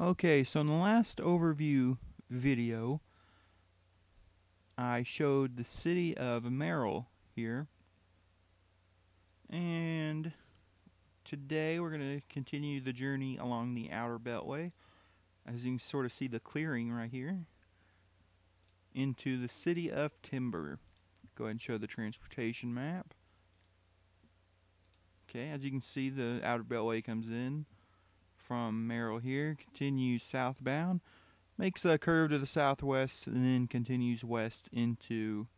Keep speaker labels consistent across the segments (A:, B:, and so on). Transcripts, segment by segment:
A: Okay, so in the last overview video, I showed the city of Merrill here. And today we're going to continue the journey along the outer beltway. As you can sort of see the clearing right here. Into the city of Timbre. Go ahead and show the transportation map. Okay, as you can see the outer beltway comes in from Merrill here, continues southbound, makes a curve to the southwest, and then continues west into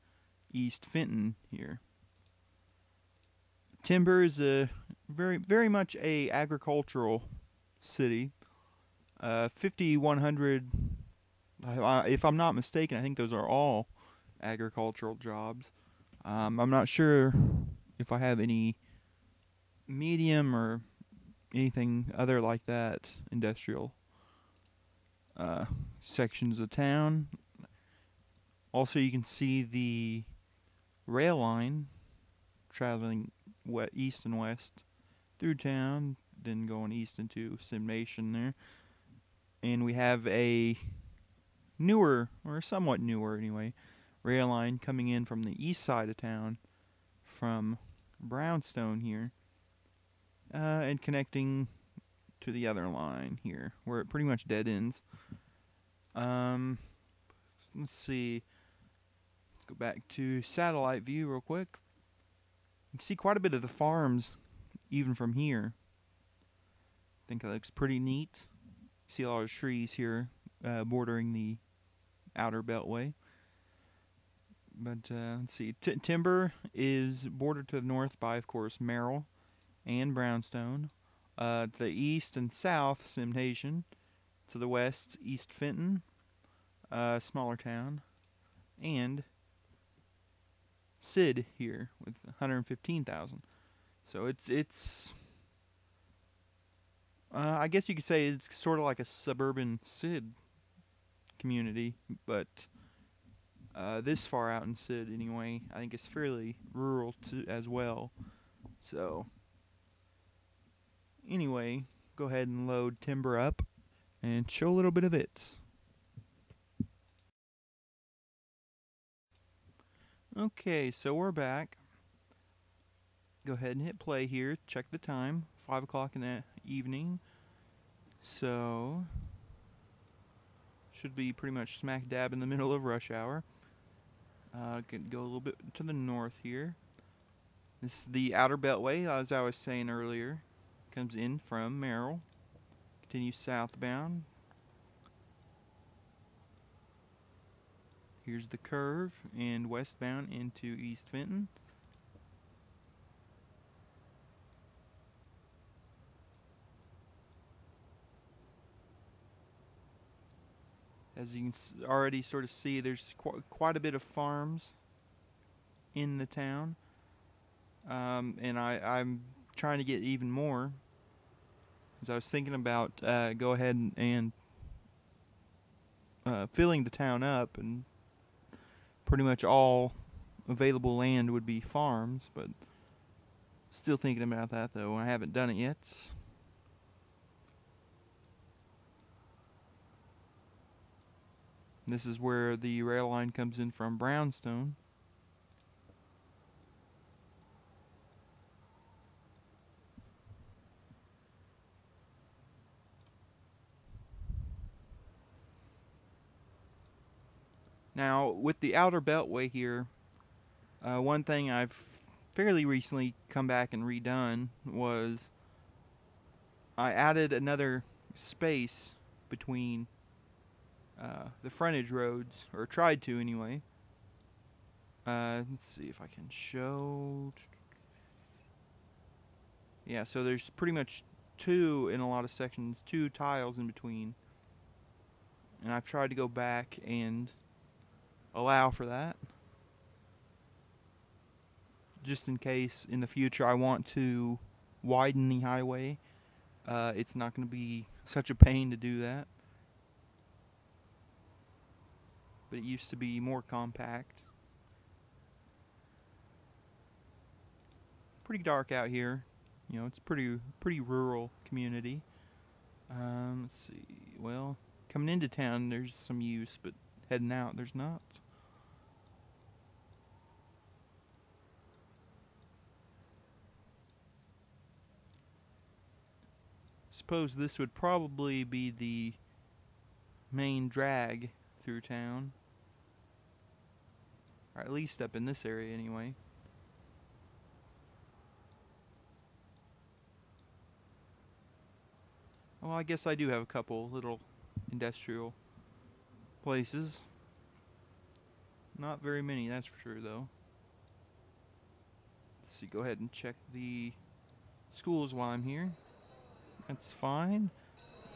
A: East Fenton here. Timbre is a very, very much a agricultural city. Uh, 5,100, if I'm not mistaken, I think those are all agricultural jobs. Um, I'm not sure if I have any medium or anything other like that industrial uh, sections of town. Also, you can see the rail line traveling east and west through town, then going east into Simnation there. And we have a newer, or somewhat newer anyway, rail line coming in from the east side of town from Brownstone here uh, and connecting to the other line here, where it pretty much dead ends. Um, let's see. Let's go back to satellite view real quick. You can see quite a bit of the farms, even from here. I think it looks pretty neat. See a lot of trees here uh, bordering the outer beltway. But uh, let's see. T Timbre is bordered to the north by, of course, Merrill and Brownstone. Uh, to the east and south, Simnation. To the west, East Fenton, a smaller town. And Sid here with 115,000. So it's it's uh, I guess you could say it's sort of like a suburban Sid community, but uh, this far out in Sid anyway, I think it's fairly rural to, as well. So anyway, go ahead and load Timbre up and show a little bit of it. Okay, so we're back. Go ahead and hit play here. Check the time. 5 o'clock in the evening. So, should be pretty much smack dab in the middle of rush hour. Uh, can go a little bit to the north here. This is the outer beltway, as I was saying earlier comes in from Merrill, continues southbound. Here's the curve and westbound into East Fenton. As you can already sort of see, there's qu quite a bit of farms in the town. Um, and I, I'm trying to get even more. As I was thinking about uh, go ahead and, and uh, filling the town up, and pretty much all available land would be farms, but still thinking about that though. I haven't done it yet. This is where the rail line comes in from Brownstone. Now, with the outer beltway here, uh, one thing I've fairly recently come back and redone was I added another space between uh, the frontage roads, or tried to anyway. Uh, let's see if I can show. Yeah, so there's pretty much two in a lot of sections, two tiles in between. And I've tried to go back and allow for that. Just in case in the future I want to widen the highway, uh, it's not going to be such a pain to do that. But it used to be more compact. Pretty dark out here. You know, it's pretty pretty rural community. Um, let's see. Well, coming into town, there's some use, but heading out, there's not. Suppose this would probably be the main drag through town. Or at least up in this area, anyway. Well, I guess I do have a couple little industrial places. Not very many, that's for sure, though. Let's see, go ahead and check the schools while I'm here. That's fine.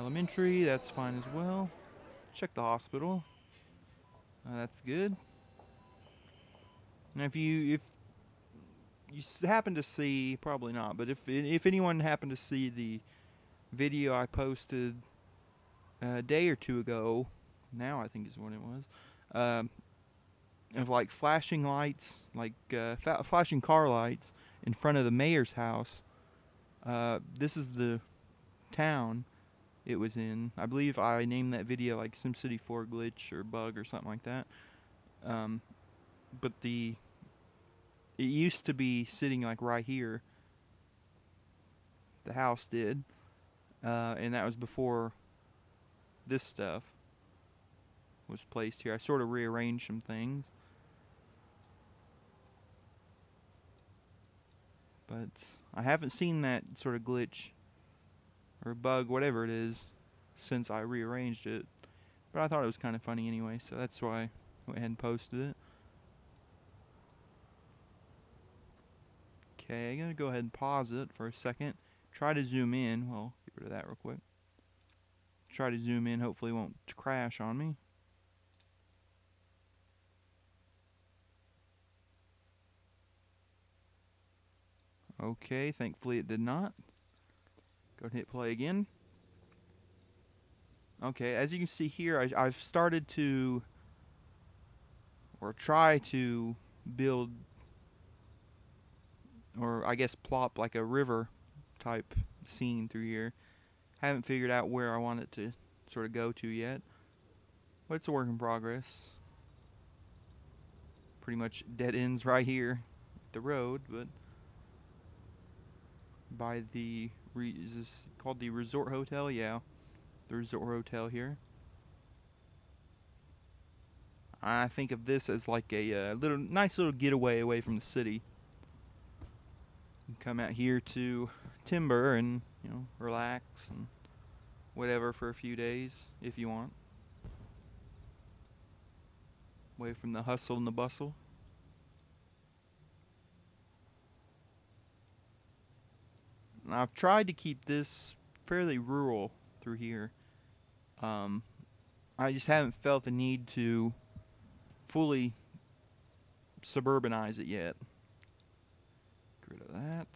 A: Elementary, that's fine as well. Check the hospital. Uh, that's good. Now, if you if you happen to see, probably not, but if if anyone happened to see the video I posted a day or two ago, now I think is what it was, um, of like flashing lights, like uh, flashing car lights in front of the mayor's house. Uh, this is the town it was in. I believe I named that video like SimCity 4 glitch or bug or something like that. Um, but the it used to be sitting like right here. The house did, uh, and that was before this stuff was placed here. I sort of rearranged some things. But I haven't seen that sort of glitch or bug, whatever it is, since I rearranged it. But I thought it was kind of funny anyway, so that's why I went ahead and posted it. Okay, I'm gonna go ahead and pause it for a second. Try to zoom in. Well, get rid of that real quick. Try to zoom in. Hopefully, it won't crash on me. Okay, thankfully it did not. Go ahead and hit play again. Okay, as you can see here, I, I've started to, or try to build, or I guess plop like a river type scene through here. Haven't figured out where I want it to sort of go to yet, but it's a work in progress. Pretty much dead ends right here the road, but by the is this called the resort hotel? Yeah, the resort hotel here. I think of this as like a uh, little nice little getaway away from the city. Come out here to Timbre and you know relax and whatever for a few days if you want. Away from the hustle and the bustle. And I've tried to keep this fairly rural through here. Um, I just haven't felt the need to fully suburbanize it yet. Get rid of that.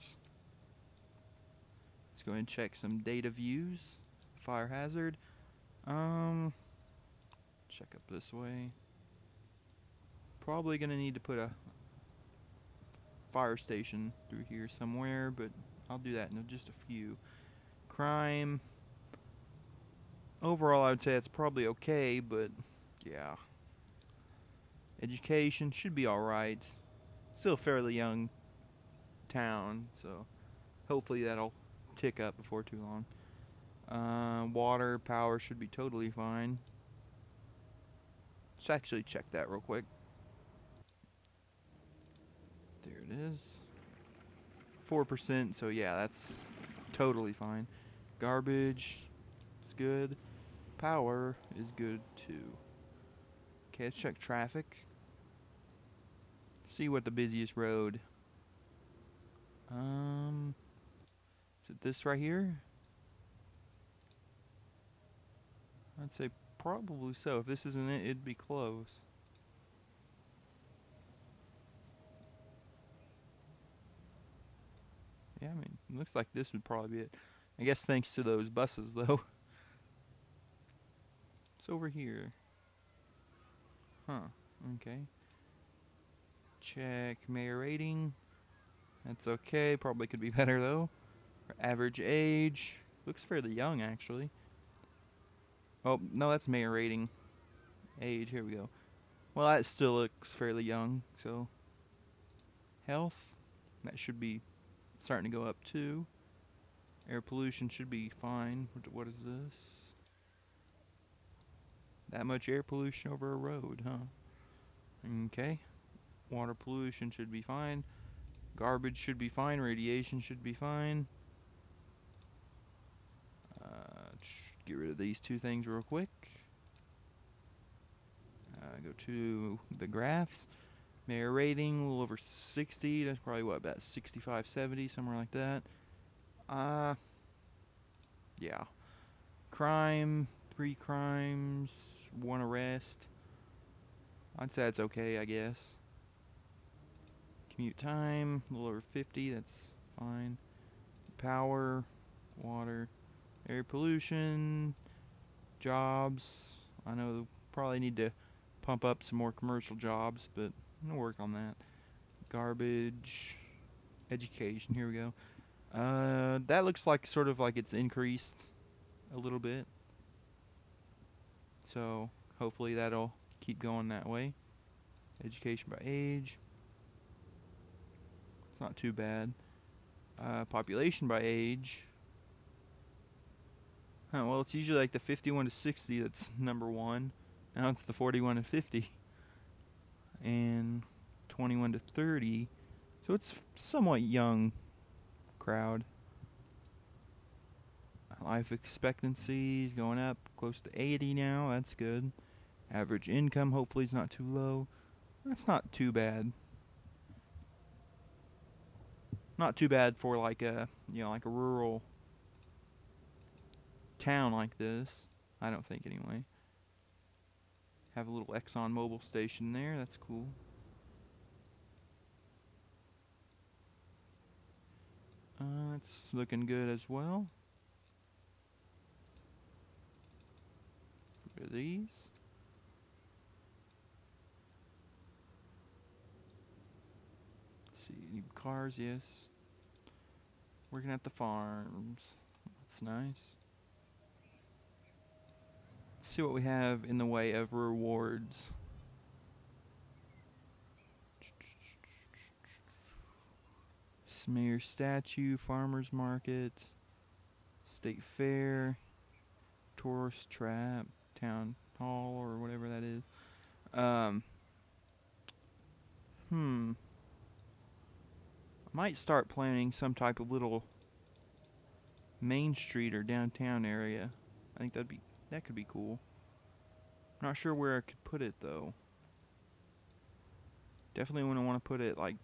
A: Let's go ahead and check some data views. Fire hazard. Um, check up this way. Probably gonna need to put a fire station through here somewhere, but I'll do that in just a few. Crime. Overall, I would say it's probably okay, but yeah. Education should be alright. Still a fairly young town, so hopefully that'll tick up before too long. Uh, water, power should be totally fine. Let's actually check that real quick. There it is. 4%, so yeah, that's totally fine. Garbage is good. Power is good too. Okay, let's check traffic. See what the busiest road. Um, is it this right here? I'd say probably so. If this isn't it, it'd be close. Yeah, I mean, looks like this would probably be it. I guess thanks to those buses, though. It's over here. Huh. Okay. Check mayor rating. That's okay. Probably could be better, though. Average age. Looks fairly young, actually. Oh no, that's mayor rating. Age. Here we go. Well, that still looks fairly young. So health. That should be starting to go up too. Air pollution should be fine. What- is this? That much air pollution over a road, huh? Okay. Water pollution should be fine. Garbage should be fine. Radiation should be fine. Uh, get rid of these two things real quick. Uh, go to the graphs. Mayor rating, a little over 60. That's probably what, about 65, 70, somewhere like that. Uh, yeah. Crime, three crimes, one arrest. I'd say it's okay, I guess. Commute time, a little over 50, that's fine. Power, water, air pollution, jobs. I know probably need to pump up some more commercial jobs, but I'm gonna work on that. Garbage, education. Here we go. Uh, that looks like sort of like it's increased a little bit. So hopefully that'll keep going that way. Education by age. It's not too bad. Uh, population by age. Huh, well, it's usually like the 51 to 60 that's number one. Now it's the 41 to 50. And 21 to 30. So it's somewhat young crowd. Life expectancy is going up close to 80 now. That's good. Average income hopefully is not too low. That's not too bad. Not too bad for like a, you know, like a rural town like this. I don't think anyway. Have a little Exxon Mobil station there. That's cool. Uh, it's looking good as well. Get these. Let's see, cars, yes. Working at the farms. That's nice. See what we have in the way of rewards. Smear statue, farmers market, state fair, tourist trap, town hall, or whatever that is. Um, hmm. I might start planning some type of little main street or downtown area. I think that'd be that could be cool. Not sure where I could put it though. Definitely wouldn't want to put it like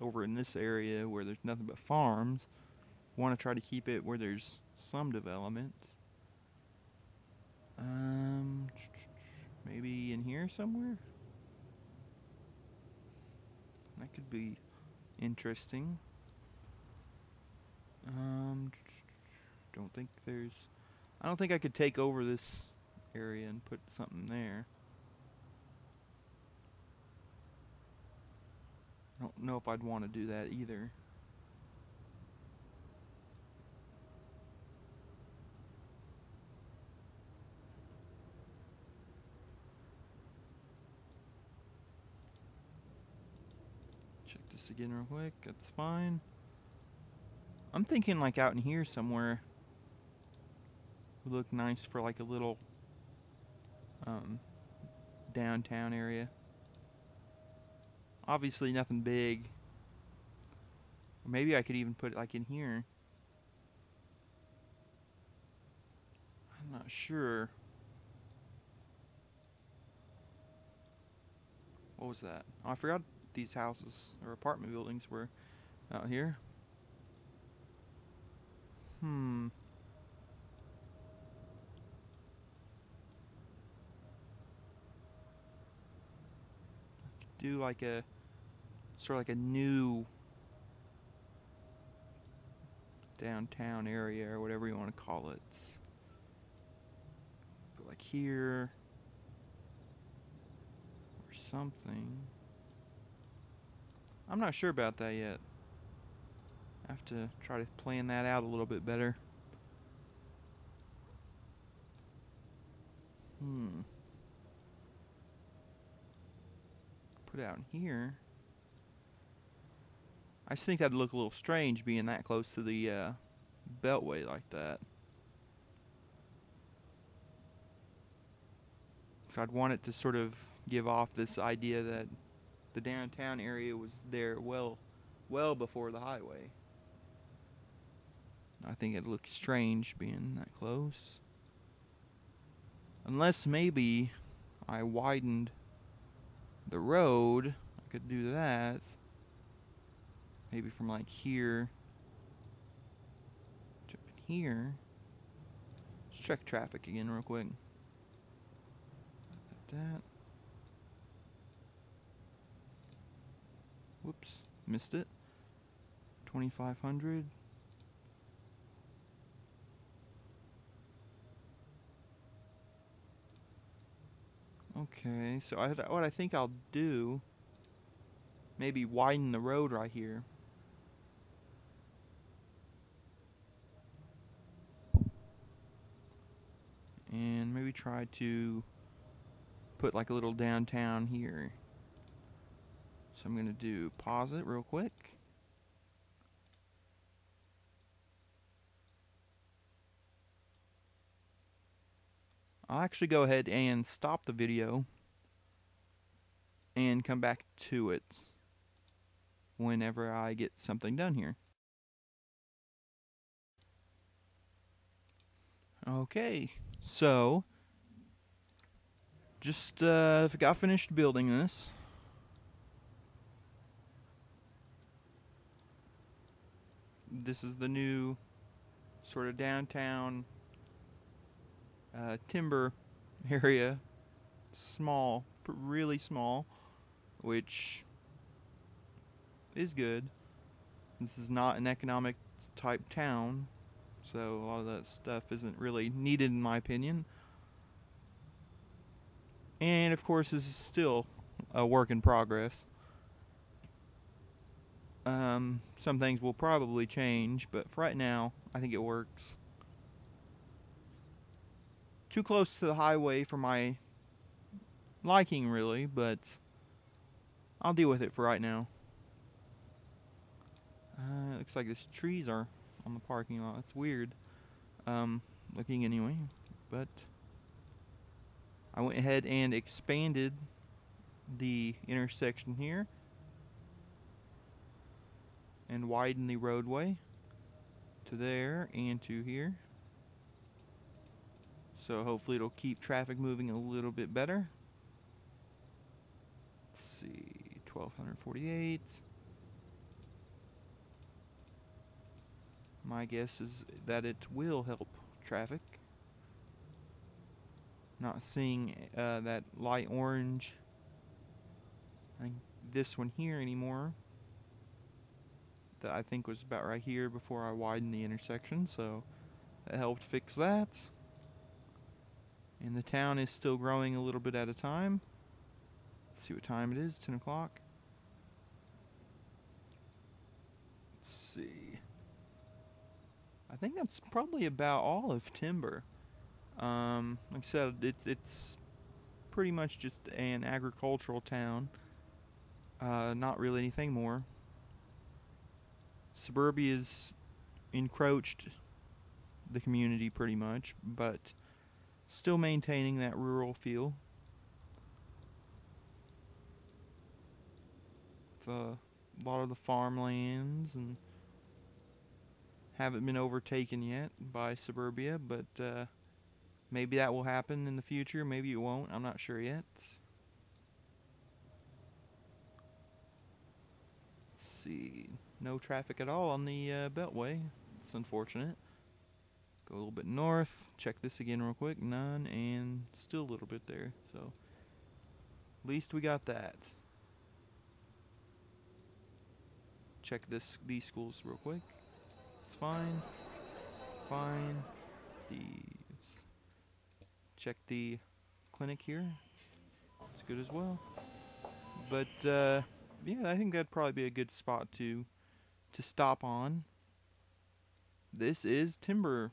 A: over in this area where there's nothing but farms. Want to try to keep it where there's some development. Um, maybe in here somewhere. That could be interesting. Um, don't think there's. I don't think I could take over this area and put something there. I don't know if I'd want to do that either. Check this again real quick. That's fine. I'm thinking like out in here somewhere would look nice for like a little um, downtown area. Obviously nothing big. Maybe I could even put it like in here. I'm not sure. What was that? Oh, I forgot these houses or apartment buildings were out here. Hmm. Do like a sort of like a new downtown area or whatever you want to call it. Put like here or something. I'm not sure about that yet. I have to try to plan that out a little bit better. Hmm. Put out here. I just think that'd look a little strange being that close to the uh, beltway like that. So I'd want it to sort of give off this idea that the downtown area was there well, well before the highway. I think it looks strange being that close. Unless maybe I widened the road, I could do that. Maybe from like here to here. Let's check traffic again real quick. That. Whoops, missed it. 2500. Okay, so I, what I think I'll do, maybe widen the road right here. And maybe try to put like a little downtown here. So I'm going to do pause it real quick. I'll actually go ahead and stop the video and come back to it whenever I get something done here. Okay, so just uh, got finished building this. This is the new sort of downtown uh, Timbre area, small, really small, which is good. This is not an economic type town, so a lot of that stuff isn't really needed in my opinion. And of course, this is still a work in progress. Um, some things will probably change, but for right now, I think it works too close to the highway for my liking, really, but I'll deal with it for right now. Uh, looks like these trees are on the parking lot. It's weird. Um, looking anyway, but I went ahead and expanded the intersection here and widened the roadway to there and to here. So hopefully it'll keep traffic moving a little bit better. Let's see, 1248. My guess is that it will help traffic. Not seeing uh, that light orange, this one here anymore. That I think was about right here before I widened the intersection, so that helped fix that. And the town is still growing a little bit at a time. Let's see what time it is, 10 o'clock. Let's see. I think that's probably about all of Timbre. Um, like I said, it, it's pretty much just an agricultural town. Uh, not really anything more. Suburbia encroached the community pretty much, but Still maintaining that rural feel. A lot of the farmlands and haven't been overtaken yet by suburbia, but uh, maybe that will happen in the future. Maybe it won't. I'm not sure yet. Let's see. No traffic at all on the uh, Beltway. It's unfortunate. Go a little bit north. Check this again real quick. None and still a little bit there. So at least we got that. Check this these schools real quick. It's fine. Fine. These. Check the clinic here. It's good as well. But uh, yeah, I think that'd probably be a good spot to to stop on. This is Timbre